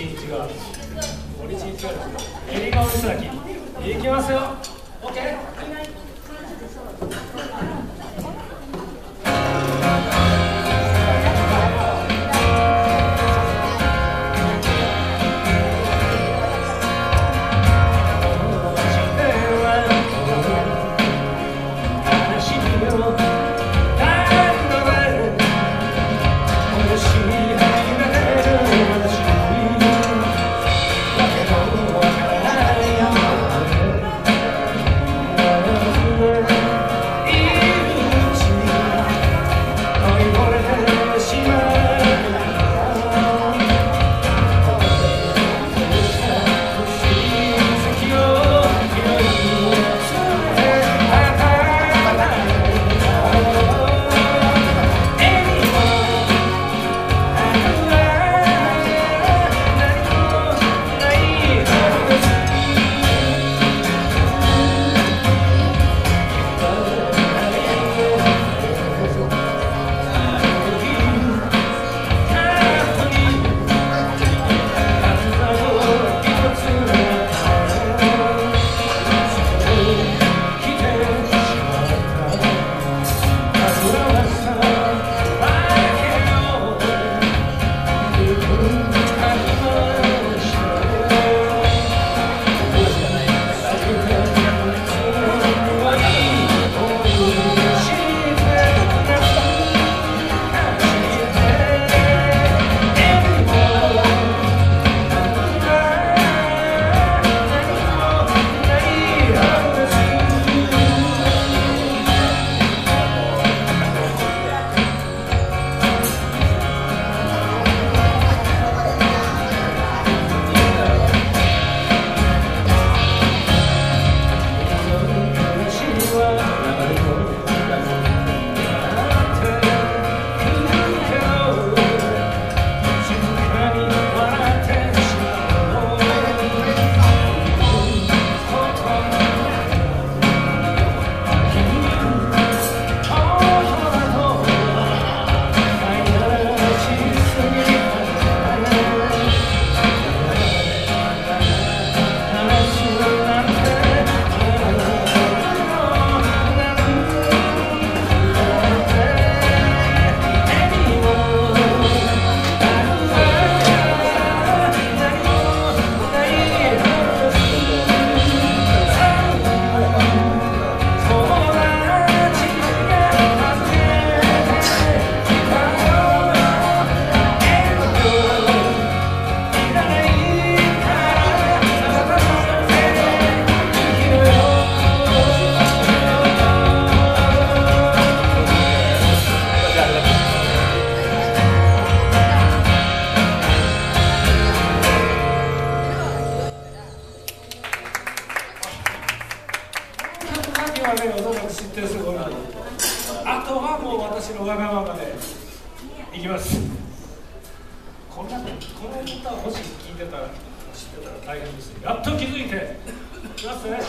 森進一が森進一がです。もう私のわがままでいきます。こんなこの歌もし聞いてたら知ってたら大変ですやっと気づいていきますね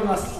ります。